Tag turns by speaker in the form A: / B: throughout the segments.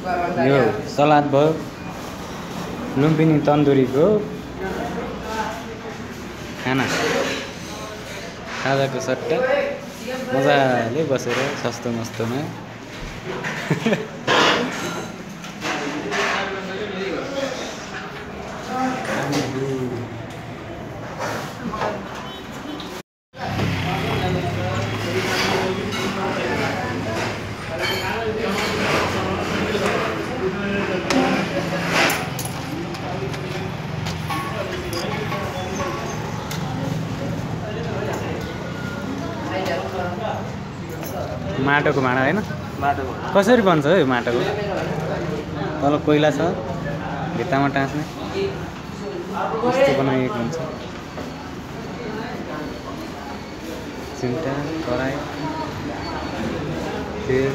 A: यो सलाद भयो लुम्पिनी तन्दुरीको खाना। खाजाको सट्टा। मजाले बसेर सस्तो मस्तोमा। माटोको भाँडा होइन?
B: माटोको
A: कसरी बन्छ हौ यो माटोको? तल कोइला छ भित्तामा टाँस्ने कस्तो बनाइएको हुन्छ। चिम्टा कराई तेल।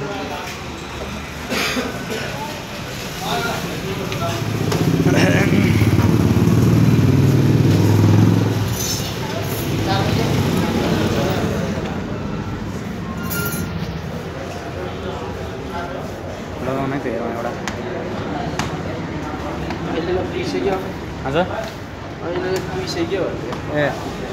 A: लगाउनै हेरौँ एउटा हजुर ए